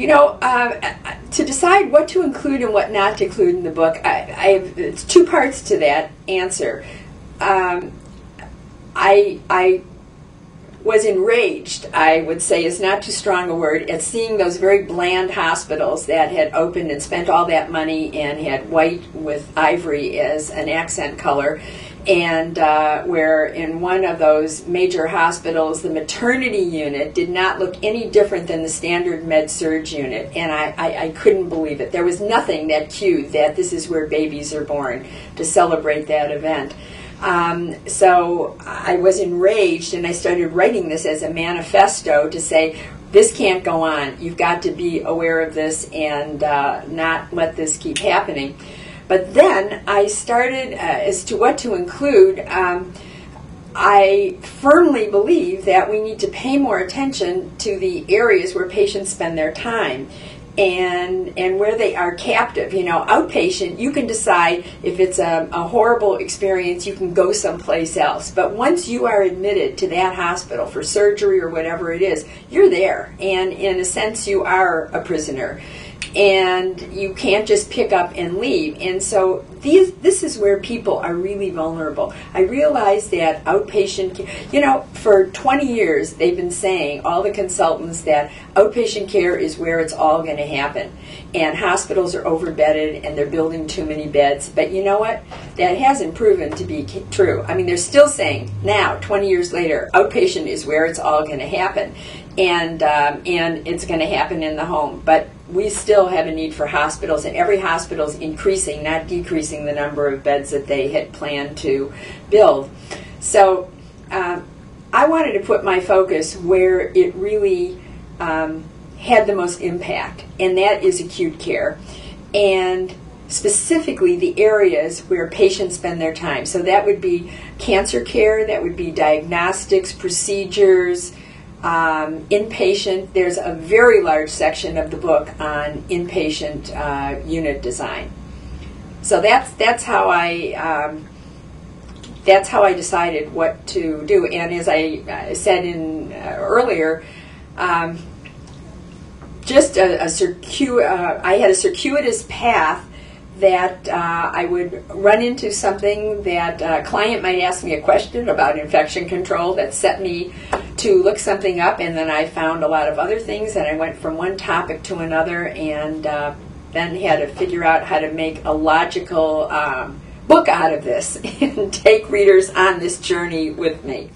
You know, uh, to decide what to include and what not to include in the book, I, I have it's two parts to that answer. Um, I I was enraged, I would say is not too strong a word, at seeing those very bland hospitals that had opened and spent all that money and had white with ivory as an accent color. And uh, where in one of those major hospitals, the maternity unit did not look any different than the standard med surg unit. And I, I, I couldn't believe it. There was nothing that cued that this is where babies are born to celebrate that event. Um, so I was enraged and I started writing this as a manifesto to say, this can't go on. You've got to be aware of this and uh, not let this keep happening. But then I started uh, as to what to include. Um, I firmly believe that we need to pay more attention to the areas where patients spend their time and and where they are captive. You know, outpatient, you can decide if it's a, a, horrible experience, you can go someplace else. But once you are admitted to that hospital for surgery or whatever it is, you're there, and in a sense, you are a prisoner and you can't just pick up and leave. And so these, this is where people are really vulnerable. I realize that outpatient, care, you know, for 20 years they've been saying, all the consultants, that outpatient care is where it's all going to happen. And hospitals are overbedded and they're building too many beds. But you know what? That hasn't proven to be true. I mean, they're still saying now, 20 years later, outpatient is where it's all going to happen. And, um, and it's going to happen in the home. But we still have a need for hospitals, and every hospital is increasing, not decreasing, the number of beds that they had planned to build. So um, I wanted to put my focus where it really um, had the most impact, and that is acute care. And specifically the areas where patients spend their time. So that would be cancer care, that would be diagnostics, procedures, um, inpatient, there's a very large section of the book on inpatient uh, unit design. So that's that's how I um, that's how I decided what to do. And as I said in uh, earlier, um, just a, a circu- uh, I had a circuitous path that uh, I would run into something that a client might ask me a question about infection control that set me to look something up, and then I found a lot of other things, and I went from one topic to another, and uh, then had to figure out how to make a logical um, book out of this and take readers on this journey with me.